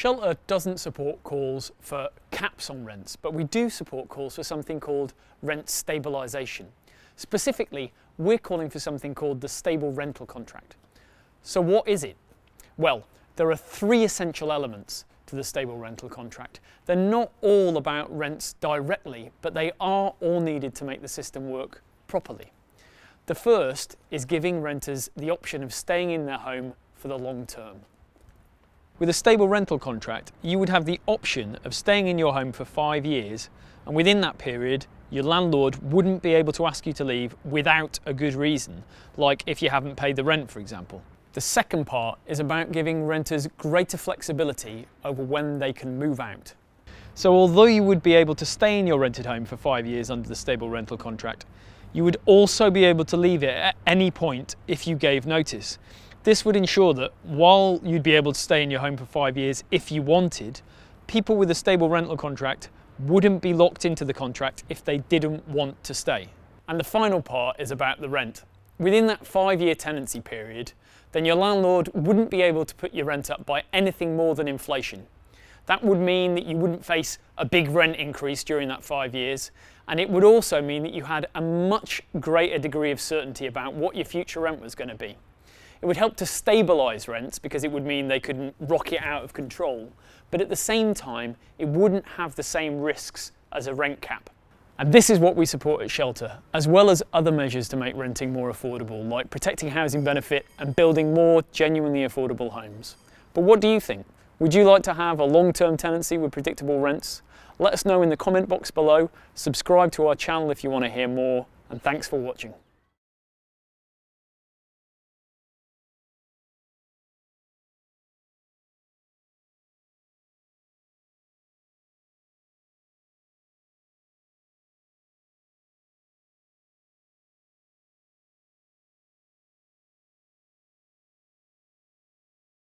Shelter doesn't support calls for caps on rents, but we do support calls for something called rent stabilisation. Specifically, we're calling for something called the stable rental contract. So what is it? Well, there are three essential elements to the stable rental contract. They're not all about rents directly, but they are all needed to make the system work properly. The first is giving renters the option of staying in their home for the long term. With a stable rental contract, you would have the option of staying in your home for five years, and within that period, your landlord wouldn't be able to ask you to leave without a good reason, like if you haven't paid the rent, for example. The second part is about giving renters greater flexibility over when they can move out. So although you would be able to stay in your rented home for five years under the stable rental contract, you would also be able to leave it at any point if you gave notice. This would ensure that while you'd be able to stay in your home for five years if you wanted, people with a stable rental contract wouldn't be locked into the contract if they didn't want to stay. And the final part is about the rent. Within that five year tenancy period, then your landlord wouldn't be able to put your rent up by anything more than inflation. That would mean that you wouldn't face a big rent increase during that five years, and it would also mean that you had a much greater degree of certainty about what your future rent was going to be. It would help to stabilise rents because it would mean they couldn't rocket out of control, but at the same time, it wouldn't have the same risks as a rent cap. And this is what we support at Shelter, as well as other measures to make renting more affordable, like protecting housing benefit and building more genuinely affordable homes. But what do you think? Would you like to have a long-term tenancy with predictable rents? Let us know in the comment box below, subscribe to our channel if you want to hear more, and thanks for watching.